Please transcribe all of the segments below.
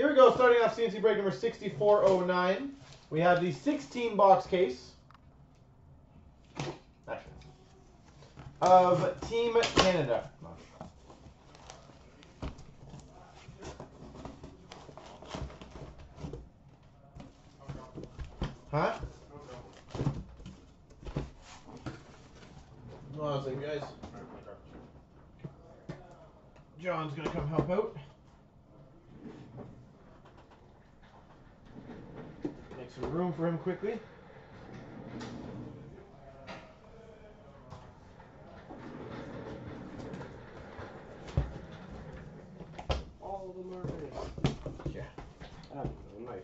Here we go, starting off CNC break number 6409. We have the 16 box case of Team Canada. Huh? Second, guys. John's gonna come help out. Make some room for him quickly. All of them are nice. Yeah. Ah, I don't knife.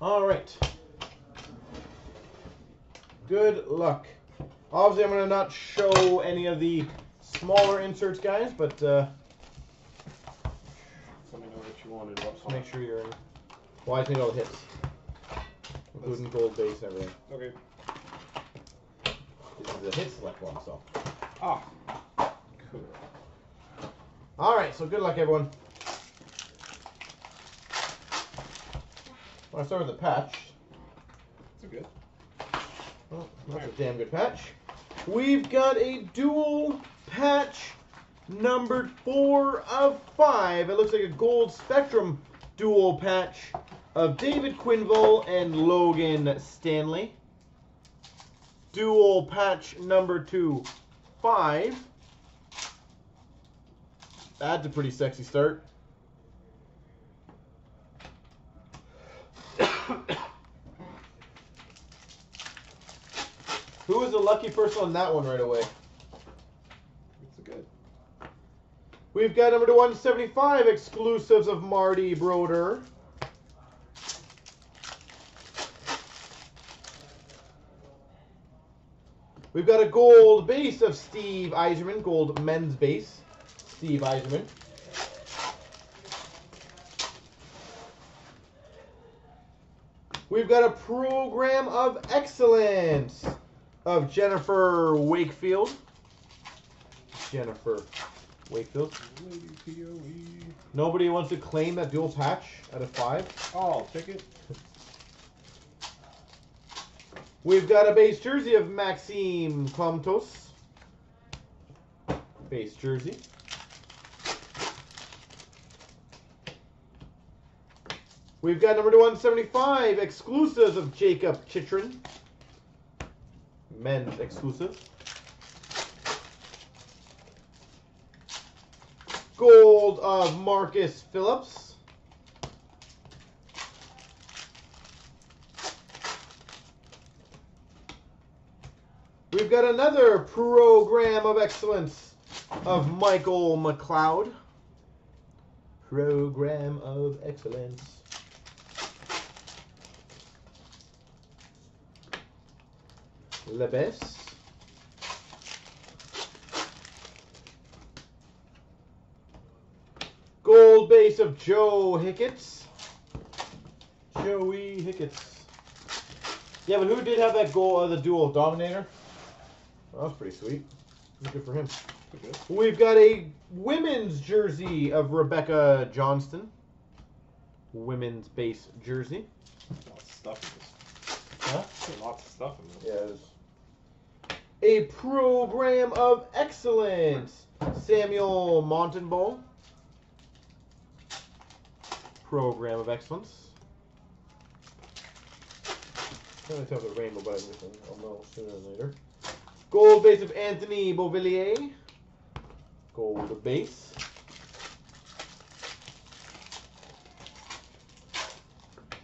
All right. Good luck. Obviously, I'm going to not show any of the smaller inserts, guys, but uh, Let me know what you wanted. What's make sure you're in. Well, I think all the hits, including gold base and everything. Okay. This is a hit select one, so. Ah. Cool. All right, so good luck, everyone. I'll start with the patch. That's good. That's a damn good patch. We've got a dual patch numbered four of five. It looks like a gold spectrum dual patch of David Quinville and Logan Stanley. Dual patch number two, five. That's a pretty sexy start. Who was the lucky person on that one right away? It's good. We've got number to 175 exclusives of Marty Brodeur. We've got a gold base of Steve Yzerman, gold men's base, Steve Yzerman. We've got a program of excellence of Jennifer Wakefield. Jennifer Wakefield. Nobody wants to claim that dual patch out of five. Oh, I'll take it. We've got a base jersey of Maxime Comtois. Base jersey. We've got number to 175 exclusives of Jacob Chychrun. Men's exclusive. Gold of Marcus Phillips. We've got another program of excellence of Michael McLeod. Program of excellence. Lebes. Gold base of Joe Hicketts. Joey Hicketts. Yeah, but who did have that goal of the dual Dominator? That was pretty sweet. Good for him. We've got a women's jersey of Rebecca Johnston. Women's base jersey. Lots of stuff in this. Huh? Lots of stuff in this. Yes. A program of excellence. Samuel Montembeault. Program of excellence. Can't tell the rainbow by everything. I'll know sooner or later. Gold base of Anthony Beauvillier. Gold base.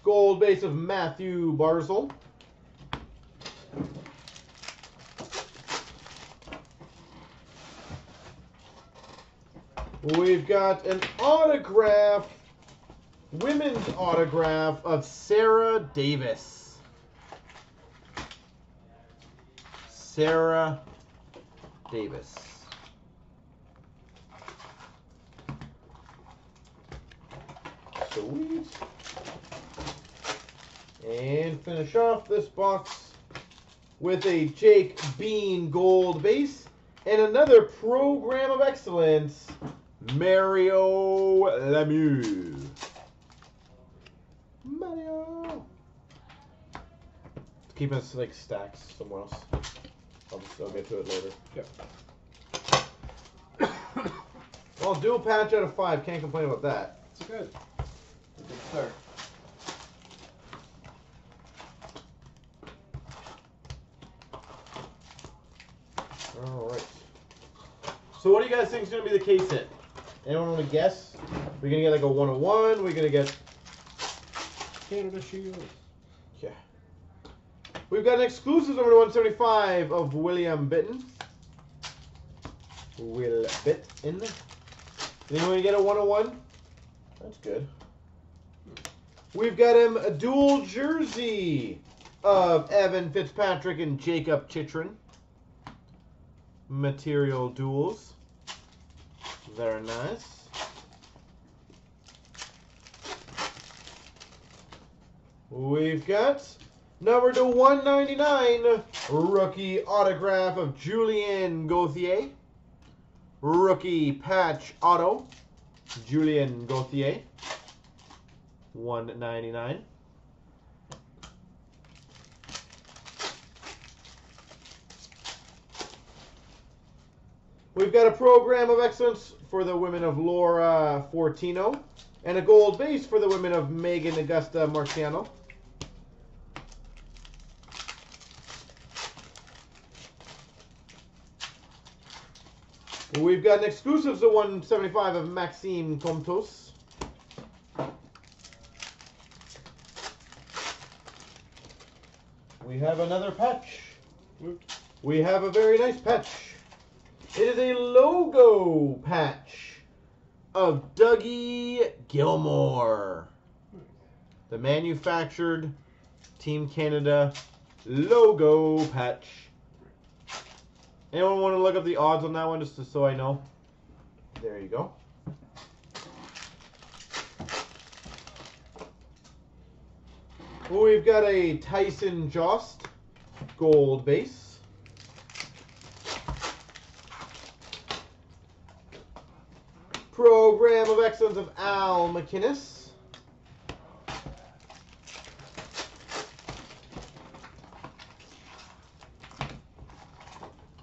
Gold base of Matthew Barzal. We've got an autograph, women's autograph of Sarah Davis. Sarah Davis. Sweet. And finish off this box with a Jake Bean gold base and another program of excellence, Mario Lemieux. Mario. Keep us like stacks somewhere else. I'll, just, I'll get to it later. Yep. Well, dual patch out of five. Can't complain about that. It's good. Good start. All right. So, what do you guys think is going to be the case hit? Anyone want to guess? We're going to get like a 101. We're going to get. Canada Shield. Yeah. We've got an exclusive number 175 of William Bitten. Will Bitten. Anyone get a 101? That's good. We've got him a dual jersey of Evan Fitzpatrick and Jacob Chychrun. Material duels. Very nice. We've got number to 199 rookie autograph of Julien Gauthier. Rookie patch auto, Julien Gauthier. 199. We've got a program of excellence for the women of Laura Fortino and a gold base for the women of Megan Agosta Marciano. We've got an exclusive to 175 of Maxime Comtois. We have another patch. We have a very nice patch. It is a logo patch of Dougie Gilmour. The manufactured Team Canada logo patch. Anyone want to look up the odds on that one just so I know? There you go. We've got a Tyson Jost gold base. Program of Excellence of Al MacInnis.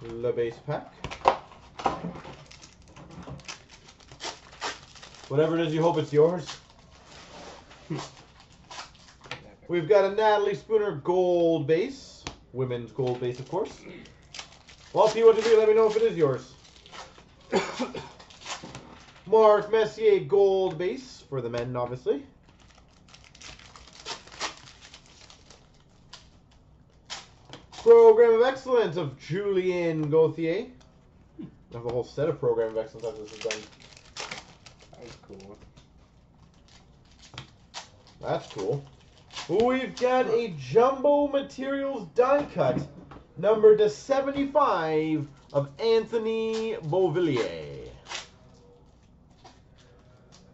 The base pack. Whatever it is, you hope it's yours. We've got a Natalie Spooner gold base. Women's gold base, of course. Well, P, what to do? Let me know if it is yours. Mark Messier gold base for the men, obviously. Program of Excellence of Julien Gauthier. I have a whole set of Program of Excellence after this is done. That was cool. That's cool. We've got a Jumbo Materials die cut, number to 75 of Anthony Beauvillier.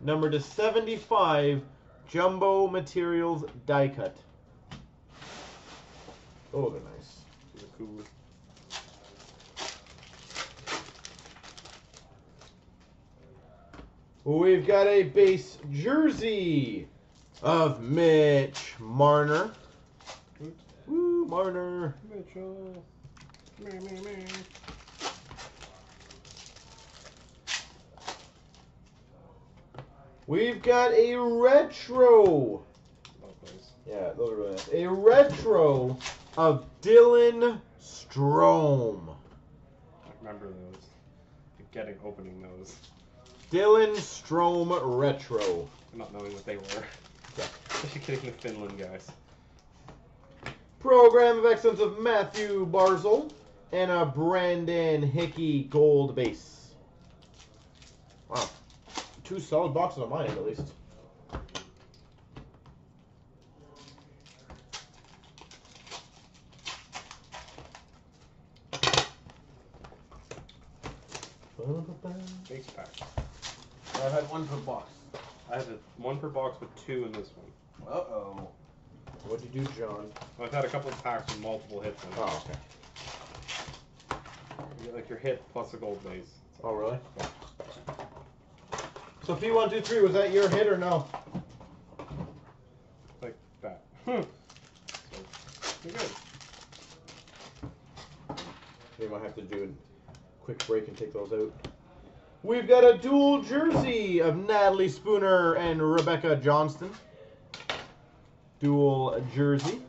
Number to 75, Jumbo Materials die cut. Oh, they're nice. They're cool. We've got a base jersey of Mitch Marner. Woot. Woo, Marner. Mitchell. Meh, meh, meh. We've got a retro. Yeah, those are really nice. A retro of Dylan Strome. I remember those. Like Getting opening those. Dylan Strome retro. Not knowing what they were. Yeah. Especially getting the Finland guys. Program of Excellence of Matthew Barzal and a Brandon Hickey gold base. Wow. Two solid boxes on mine at least. Base pack. I've had one per box. I have a, one per box with two in this one. Uh oh. What'd you do, John? I've had a couple of packs with multiple hits in it. Oh, okay. You get, like your hit plus a gold base. Oh, really? So P123, was that your hit or no? Like that. Hmm. So, good. We might have to do a quick break and take those out. We've got a dual jersey of Natalie Spooner and Rebecca Johnston. Dual jersey.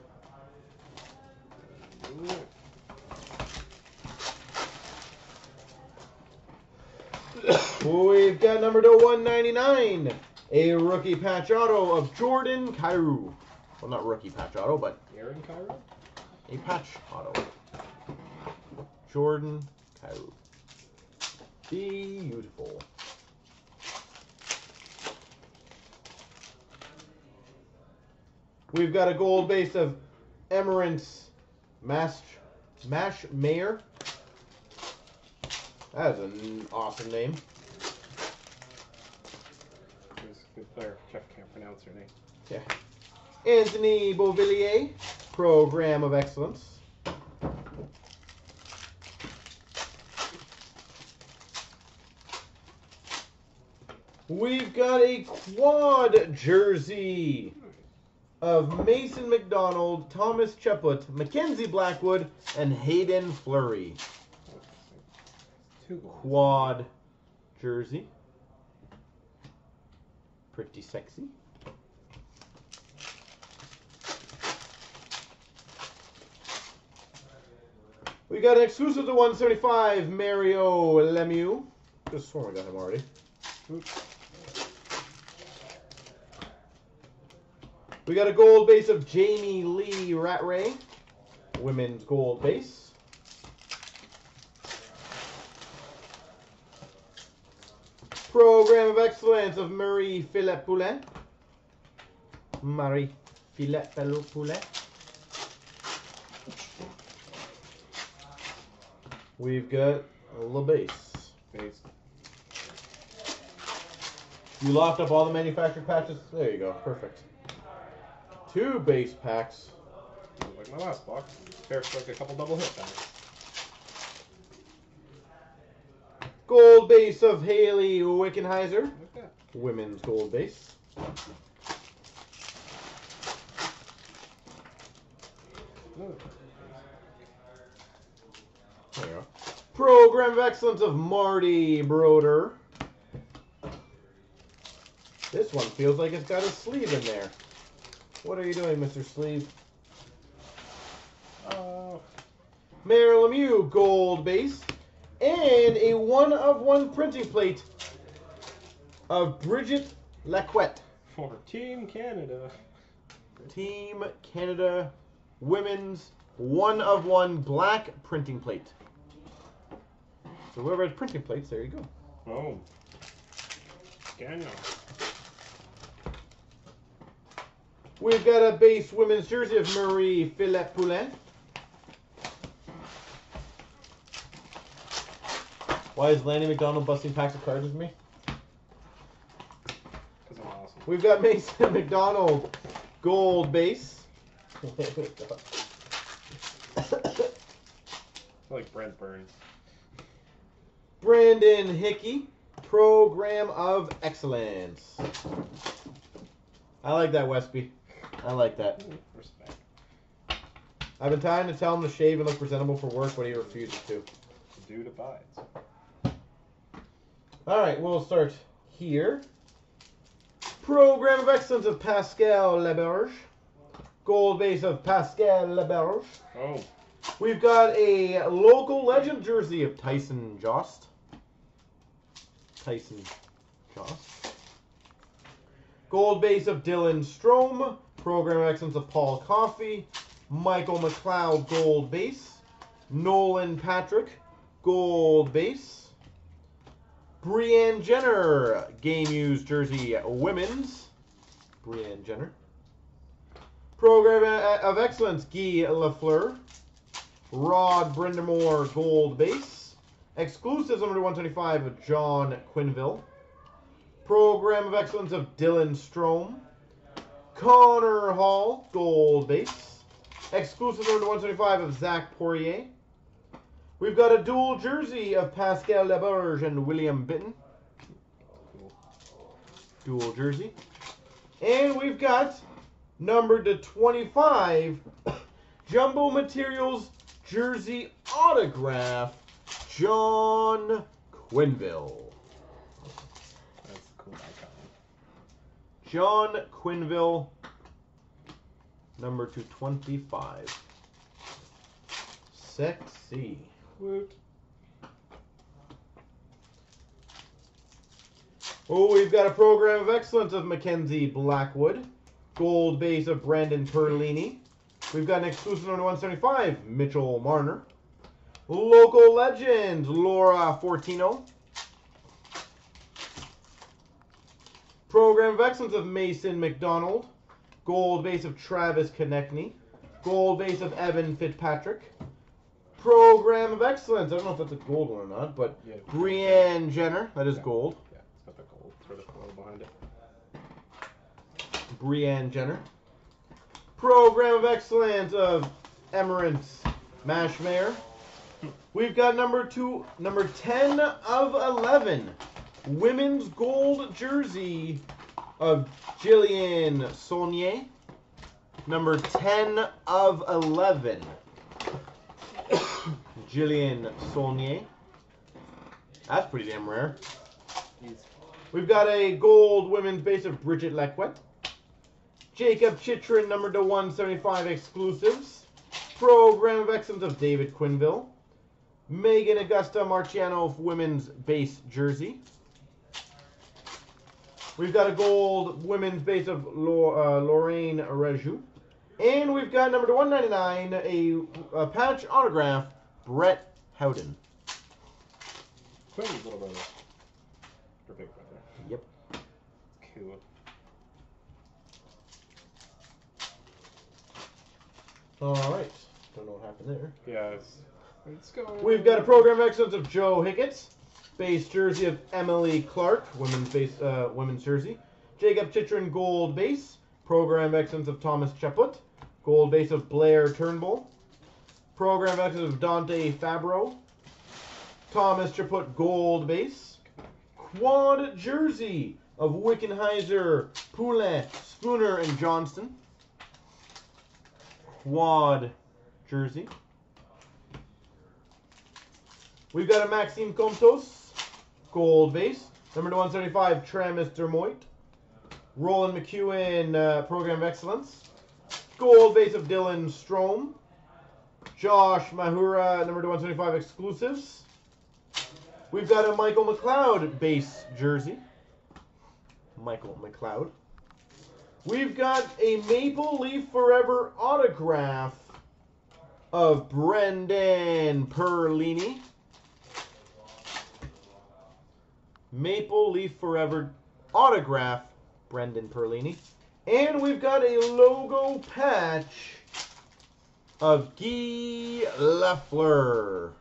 We've got number to 199, a rookie patch auto of Jordan Kyrou. Well, not rookie patch auto, but Aaron Kyrou? a patch auto. Jordan Kyrou. Beautiful. We've got a gold base of Emerance Mash, Mash Mayer. That is an awesome name. He's a good player. Jeff can't pronounce her name. Yeah. Anthony Beauvillier, Program of Excellence. We've got a quad jersey of Mason McDonald, Thomas Chabot, Mackenzie Blackwood, and Haydn Fleury. Quad jersey. Pretty sexy. We got an exclusive to 175, Mario Lemieux. Just sworn we got him already. We got a gold base of Jamie Lee Rattray. Women's gold base. Program of Excellence of Marie Philippe Poulin. Marie Philippe Poulin. We've got little base. Base. You locked up all the manufactured patches? There you go. Perfect. Two base packs. Like my last box. There's like a couple double hit packs. Gold base of Hayley Wickenheiser. That. Women's gold base. Base. There you go. Program of Excellence of Marty Brodeur. This one feels like it's got a sleeve in there. What are you doing, Mr. Sleeve? Uh, Mayor Lemieux gold base. And a one of one printing plate of Bridget Lacquette. for Team Canada. Team Canada Women's one of one black printing plate. So whoever has printing plates, there you go. Oh. Daniel. We've got a base women's jersey of Marie Philippe Poulin. Why is Lanny McDonald busting packs of cards with me? Because I'm awesome. We've got Mason McDonald gold base. I like Brent Burns. Brandon Hickey, Program of Excellence. I like that, Westby. I like that. Respect. I've been trying to tell him to shave and look presentable for work, but he refuses to. The dude abides. All right, we'll start here. Program of Excellence of Pascal Laberge. Gold base of Pascal Laberge. Oh. We've got a local legend jersey of Tyson Jost. Tyson Jost. Gold base of Dylan Strome. Program of Excellence of Paul Coffey. Michael McLeod gold base. Nolan Patrick gold base. Brianne Jenner game used jersey women's. Brianne Jenner. Program of Excellence Guy Lafleur. Rod Brind'Amour gold base. Exclusives number 125 of John Quinville. Program of Excellence of Dylan Strome. Connor Hall, gold base. Exclusive number 125 of Zach Poirier. We've got a dual jersey of Pascal Laberge and William Bitten. Dual jersey. And we've got number to 25 Jumbo Materials jersey autograph John Quinville. That's a cool icon. John Quinville, number to 25. Sexy. Woot. Oh, we've got a program of excellence of Mackenzie Blackwood. Gold base of Brandon Perlini. We've got an exclusive number 175, Mitchell Marner. Local legend, Laura Fortino. Program of excellence of Mason McDonald. Gold base of Travis Konecny. Gold base of Evan Fitzpatrick. Program of excellence. I don't know if that's a gold one or not, but Yeah. Brianne Jenner. That is Yeah. gold. Yeah, it's got the gold sort of flow behind it. Brianne Jenner. Program of Excellence of Emerance Maschmeyer. We've got number two, number 10 of 11. Women's gold jersey of Jillian Saulnier. Number 10 of 11. Jillian Saulnier. That's pretty damn rare. We've got a gold women's base of Bridget Lacquette. Jacob Chychrun, number to 175 exclusives. Program of Excellence of David Quinville. Megan Agosta Marciano women's base jersey. We've got a gold women's base of Lo- uh, Lorraine Raju. And we've got number to 199, a, a patch autograph, Brett Howden. Quinn's little brother. Or big brother. Yep. Cool. All right. Don't know what happened there. Yeah, let's go. We've got a program of excellence of Joe Hicketts, base jersey of Emily Clark, women's base uh, women's jersey. Jacob Chychrun gold base, program of excellence of Thomas Chabot, gold base of Blair Turnbull, program excellence of Dante Fabbro, Thomas Chabot gold base, quad jersey of Wickenheiser, Poulin, Spooner, and Johnston. Quad jersey. We've got a Maxime Comtois, gold base. Number to 175, Travis Dermott. Roland McKeown, uh, Program of Excellence. Gold base of Dylan Strome. Josh Mahura, number to 175, exclusives. We've got a Michael McLeod base jersey. Michael McLeod. We've got a Maple Leaf Forever autograph of Brendan Perlini. Maple Leaf Forever autograph, Brendan Perlini. And we've got a logo patch of Guy Lafleur.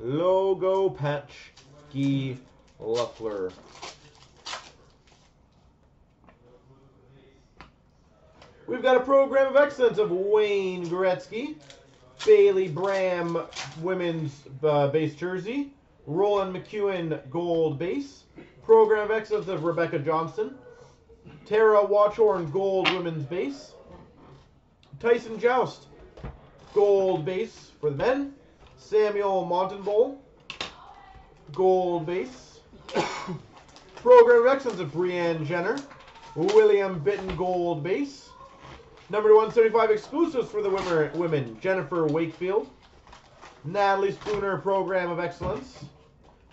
Logo patch, Guy Lafleur. We've got a program of excellence of Wayne Gretzky, Bailey Bram women's uh, base jersey, Roland McKeown gold base, program of excellence of Rebecca Johnston, Tara Watchorn gold women's base, Tyson Jost gold base for the men, Samuel Montembeault gold base, program of excellence of Brianne Jenner, William Bitten gold base. Number 175 exclusives for the women, Jennifer Wakefield. Natalie Spooner Program of Excellence.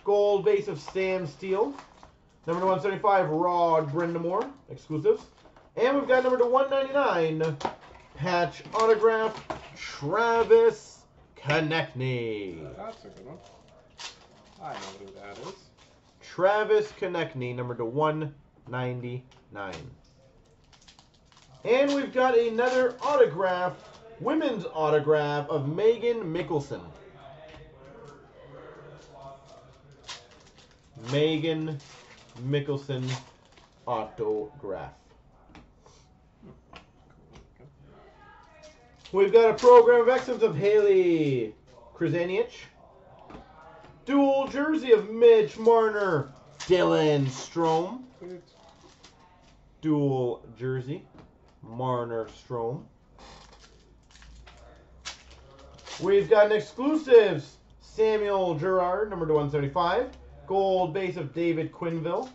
Gold base of Stan Steele. Number 175 Rod Brind'Amour, exclusives. And we've got number to 199 patch autograph Travis Konecny. That's a good one. I know who that is. Travis Konecny, number to 199. And we've got another autograph, women's autograph of Megan Mikkelson. Megan Mikkelson, autograph. We've got a program of excellence of Haley Krasanic. Dual jersey of Mitch Marner, Dylan Strome. Dual jersey, Marner Strome. We've got an exclusives Samuel Girard, number to 175. Gold base of David Quinville.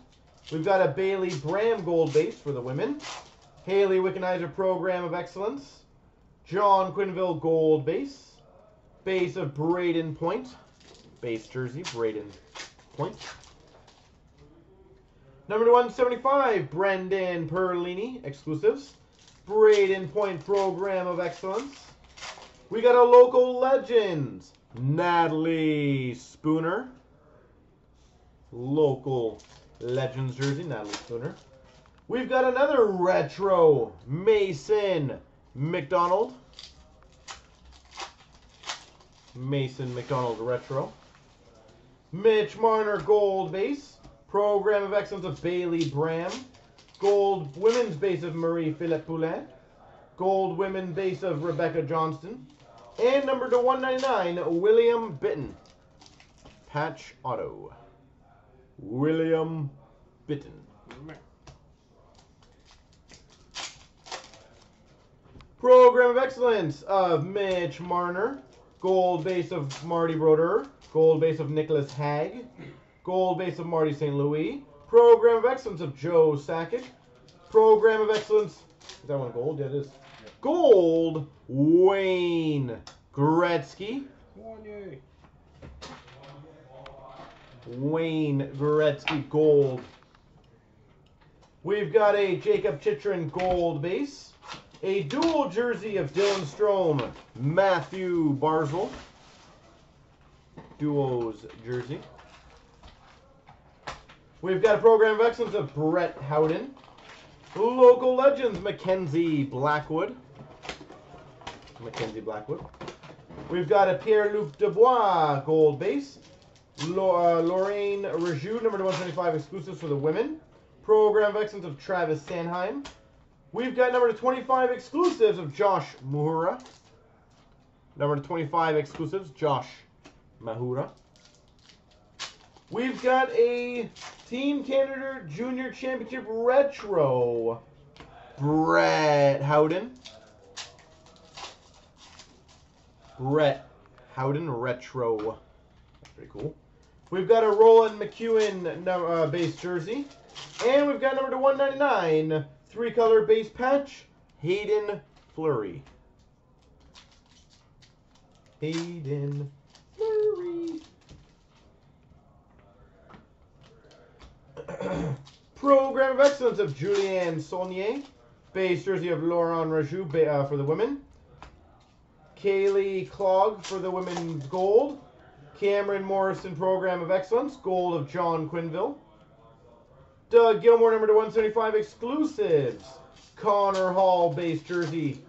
We've got a Bailey Bram gold base for the women. Hayley Wickenheiser Program of Excellence. John Quinville gold base. Base of Brayden Point. Base jersey, Brayden Point. Number to 175, Brendan Perlini, exclusives. Brayden Point Program of Excellence. We got a local legend, Natalie Spooner. Local Legends jersey, Natalie Spooner. We've got another retro, Mason McDonald. Mason McDonald retro. Mitch Marner gold base. Program of Excellence of Bailey Bram. Gold women's base of Marie Philippe Poulin. Gold women base of Rebecca Johnston. And number to 199, William Bitten. Patch auto. William Bitten. Program of Excellence of Mitch Marner. Gold base of Marty Brodeur. Gold base of Nicholas Haig. Gold base of Marty St. Louis. Program of Excellence of Joe Sakic. Program of Excellence. Is that one gold? Yeah, it is. Gold Wayne Gretzky. Wayne Gretzky gold. We've got a Jacob Chychrun gold base. A dual jersey of Dylan Strome, Matthew Barzal. Duos jersey. We've got a program of excellence of Brett Howden. Local legends, Mackenzie Blackwood. Mackenzie Blackwood. We've got a Pierre-Luc Dubois gold base. Uh, Lorraine Rajou, number 125 exclusives for the women. Program of excellence of Travis Sanheim. We've got number 25 exclusives of Josh Mahura. Number 25 exclusives, Josh Mahura. We've got a Team Canada Junior Championship Retro. Brett Howden. Brett Howden Retro. That's pretty cool. We've got a Roland McEwen uh, base jersey. And we've got number to 199, three color base patch, Haydn Fleury. Haydn Fleury. Program of Excellence of Julianne Saulnier. Base jersey of Laurent Rajou uh, for the women. Kaylee Clog for the women's gold. Cameron Morrison Program of Excellence. Gold of John Quinville. Doug Gilmour, number to 175 exclusives. Connor Hall base jersey.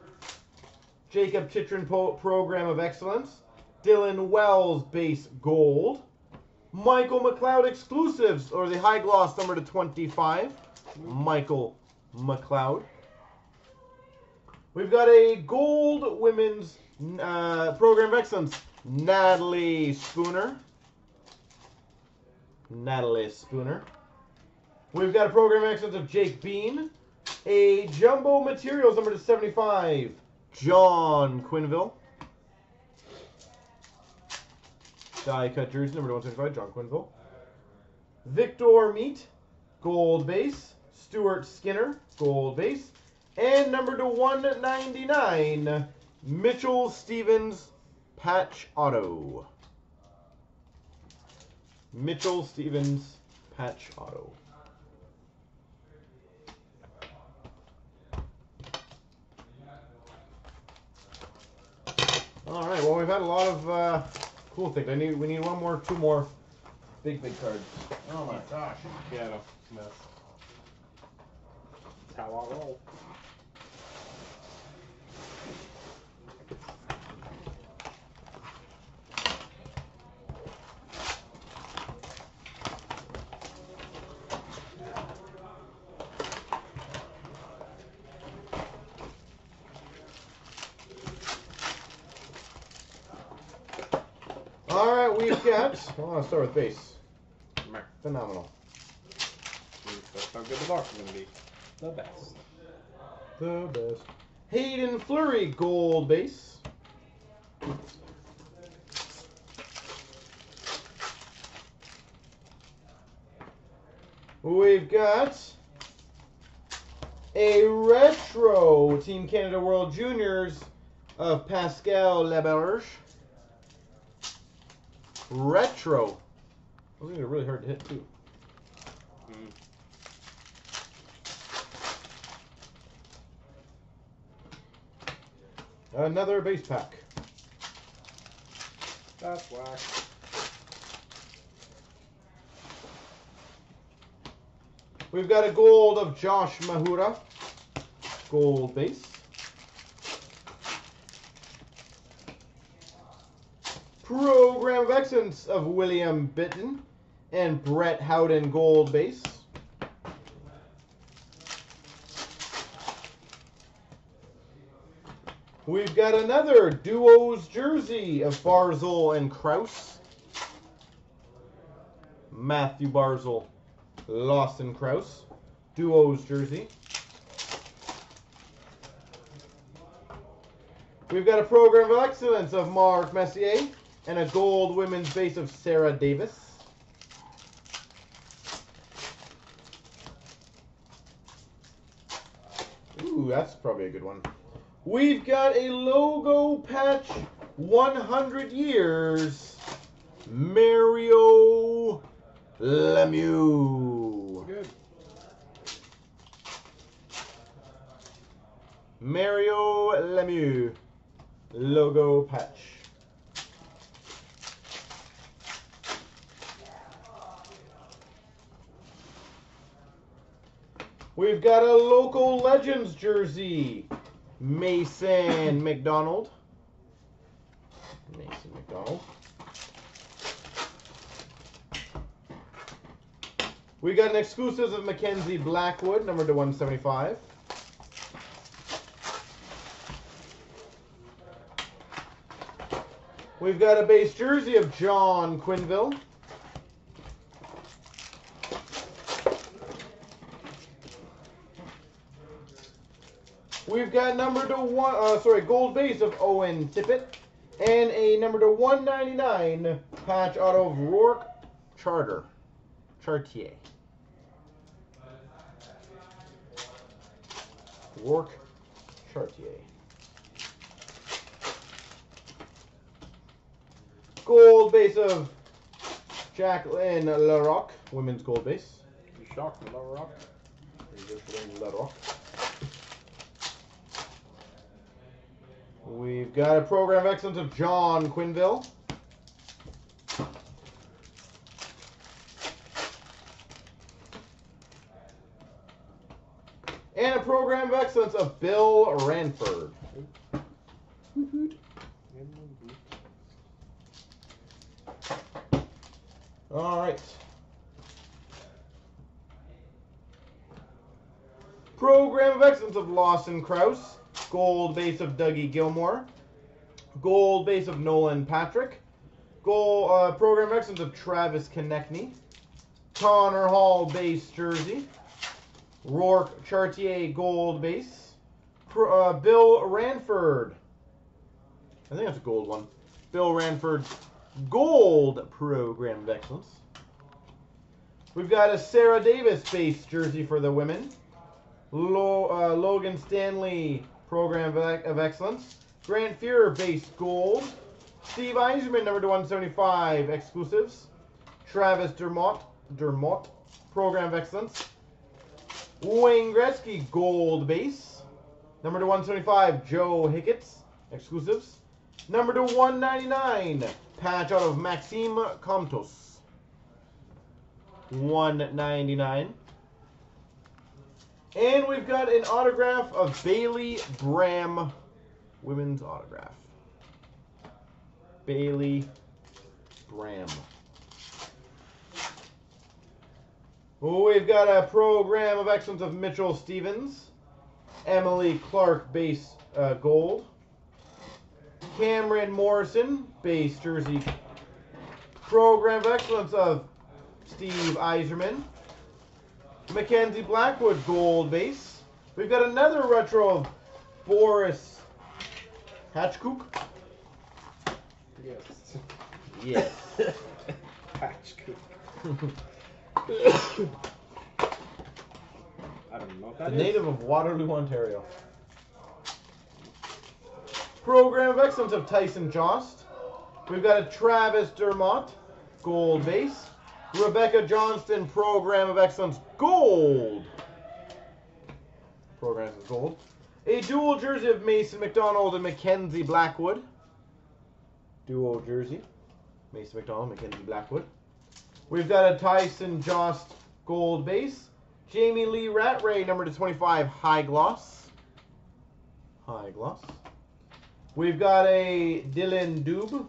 Jacob Chychrun Program of Excellence. Dylan Wells base gold. Michael McLeod exclusives, or the high gloss number to 25. Michael McLeod. We've got a gold women's uh, program of excellence. Natalie Spooner. Natalie Spooner. We've got a program excellence of Jake Bean. A jumbo materials number to 75. John Quinville. Die cut jersey number to 175, John Quinville. Victor Mete, gold base. Stuart Skinner, gold base. And number to 199, Mitchell Stevens, patch auto. Mitchell Stevens, patch auto. All right. Well, we've had a lot of uh, cool things. I need. We need one more, two more, big, big cards. Oh my gosh. Yeah, no. Mess. That's how I roll. We've got. Well, I'll start with base. Meh. Phenomenal. That's how good the box is gonna be. The best. The best. Haydn Fleury gold base. We've got a retro Team Canada World Juniors of Pascal Laberge. Retro. Those are really hard to hit too. Mm. Another base pack. That's whack. We've got a gold of Josh Mahura. Gold base. Program of Excellence of William Bitten and Brett Howden gold base. We've got another duos jersey of Barzal and Crouse. Matthew Barzal, Lawson Crouse, duos jersey. We've got a program of excellence of Mark Messier and a gold women's base of Sarah Davis. Ooh, that's probably a good one. We've got a logo patch 100 years. Mario Lemieux. Good. Mario Lemieux. Logo patch. We've got a local legends jersey. Mason McDonald. Mason McDonald. We got an exclusive of Mackenzie Blackwood, number to 175. We've got a base jersey of John Quinville. We've got number to one, uh, sorry, gold base of Owen Tippett, and a number to 199 patch auto of Rourke Charter, Chartier. Rourke Chartier. Gold base of Jacqueline Larocque, women's gold base. Shocked Rock. Jacqueline Larocque. We've got a program of excellence of John Quinville. And a program of excellence of Bill Ranford. All right. Program of Excellence of Lawson Crouse. Gold base of Dougie Gilmour. Gold base of Nolan Patrick. Gold uh, Program Excellence of Travis Konecny. Connor Hall base jersey. Rourke Chartier gold base. Uh, Bill Ranford. I think that's a gold one. Bill Ranford gold program of excellence. We've got a Sarah Davis base jersey for the women. Lo, uh, Logan Stanley program of, excellence. Grant Fuhrer base gold. Steve Yzerman number to 175 exclusives. Travis Dermott Dermott program of excellence. Wayne Gretzky gold base. Number to 175 Joe Hicketts exclusives. Number to 199 patch out of Maxime Comtois. 199. And we've got an autograph of Bailey Bram, women's autograph. Bailey Bram. We've got a program of excellence of Mitchell Stevens, Emily Clark base uh, gold, Cameron Morrison base jersey Program of Excellence of Steve Yzerman. Mackenzie Blackwood gold base. We've got another retro of Boris Hatchcook. Yes. Yes. Patch cook. I don't know what the that is. native of Waterloo, Ontario. Program of Excellence of Tyson Jost. We've got a Travis Dermott, gold base. Rebecca Johnston, Program of Excellence, gold. Program of gold. A dual jersey of Mason McDonald and Mackenzie Blackwood. Dual jersey. Mason McDonald, Mackenzie Blackwood. We've got a Tyson Jost gold base. Jamie Lee Rattray, number to 25, high gloss. High gloss. We've got a Dylan Dube,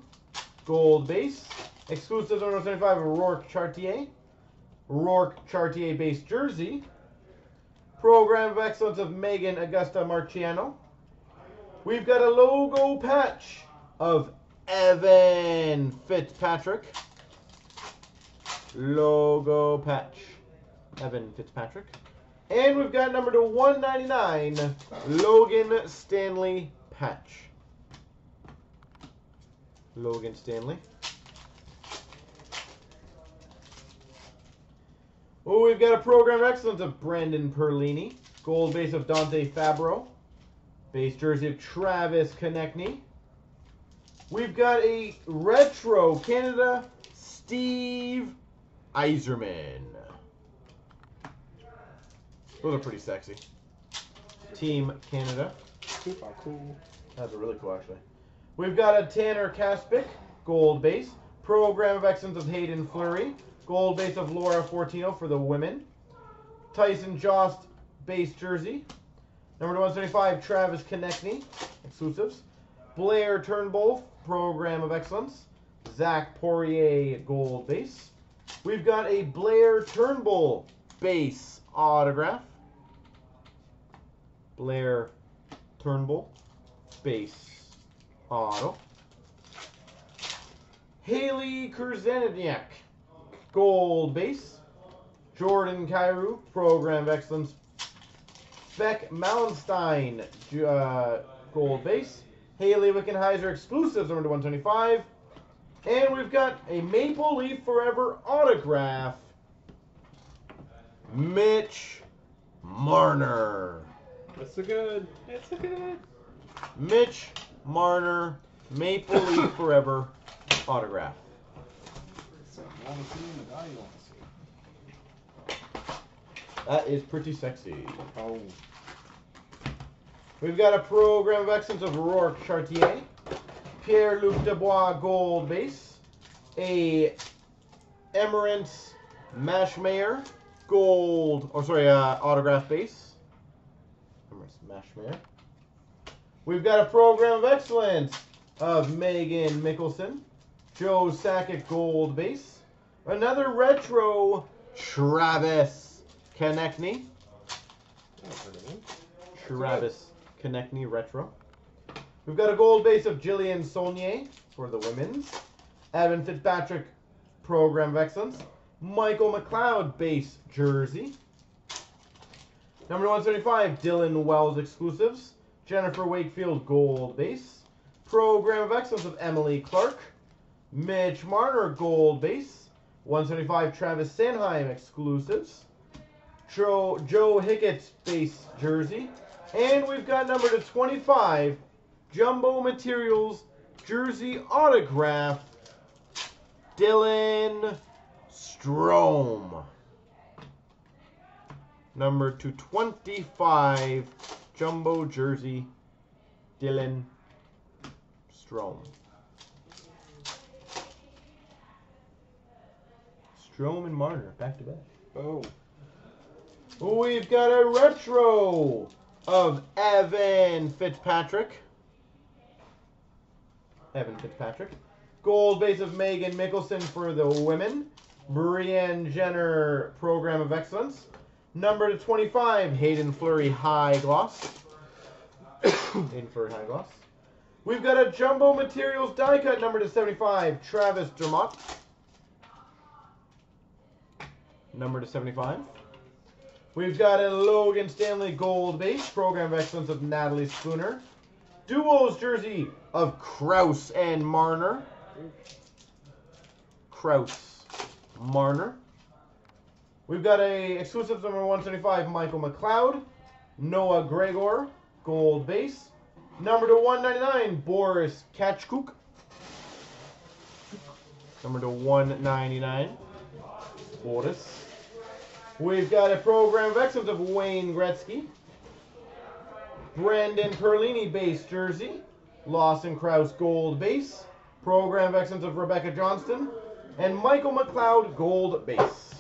gold base. Exclusive number 25, Rourke Chartier. Rourke Chartier base jersey. Program of Excellence of Meghan Agosta Marciano. We've got a logo patch of Evan Fitzpatrick. Logo patch. Evan Fitzpatrick. And we've got number to 199, Logan Stanley patch. Logan Stanley. Oh, we've got a program of excellence of Brendan Perlini. Gold base of Dante Fabbro. Base jersey of Travis Konecny. We've got a retro Canada Steve Yzerman. Those are pretty sexy. Team Canada. Super cool. That's really cool, actually. We've got a Tanner Kaspick, gold base. Program of Excellence of Haydn Fleury. Gold base of Laura Fortino oh for the women. Tyson Jost, base jersey. Number 175, Travis Konecny, exclusives. Blair Turnbull, Program of Excellence. Zach Poirier, gold base. We've got a Blair Turnbull base autograph. Blair Turnbull base auto. Halli Krzyzaniak, gold base. Jordan Kyrou, Program of Excellence. Beck Malenstein, uh, gold base. Hayley Wickenheiser, exclusives, number to 125. And we've got a Maple Leaf Forever autograph. Mitch Marner. It's a good. It's a good. Mitch Marner, Maple Leaf Forever autograph. The guy you want to see. That is pretty sexy. Oh. We've got a program of excellence of Rourke Chartier, Pierre Luc Dubois gold base, a Emerance Maschmeyer gold, or sorry, uh, autograph base. Emerance Maschmeyer. We've got a program of excellence of Meaghan Mikkelson, Joe Sackett gold base, another retro Travis Konecny. Travis Konecny Retro. We've got a gold base of Jillian Saulnier for the women's. Evan Fitzpatrick Program of Excellence. Michael McLeod base jersey. Number 175, Dylan Wells exclusives. Jennifer Wakefield gold base. Program of Excellence of Emily Clark. Mitch Marner gold base. 175, Travis Sanheim exclusives. Joe, Joe base jersey. And we've got number to 25, Jumbo Materials jersey autograph, Dylan Strome. Number to 25, Jumbo jersey, Dylan Strome. Strome and Marner, back to back. Oh. We've got a retro of Evan Fitzpatrick. Evan Fitzpatrick. Gold base of Meaghan Mikkelson for the women. Brianne Jenner Program of Excellence. Number to 25, Haydn Fleury High Gloss. In for High Gloss. We've got a Jumbo Materials die cut number to 75, Travis Dermott. Number to 75. We've got a Logan Stanley Gold base, Program of Excellence of Natalie Spooner. Duos jersey of Crouse and Marner. Crouse, Marner. We've got a exclusive number 175 Michael McLeod, Noah Gregor, gold base. Number to 199 Boris Katchouk. Number to 199 Boris. We've got a program of excellence of Wayne Gretzky. Brendan Perlini base jersey. Lawson Crouse gold base. Program of excellence of Rebecca Johnston. And Michael McLeod gold base.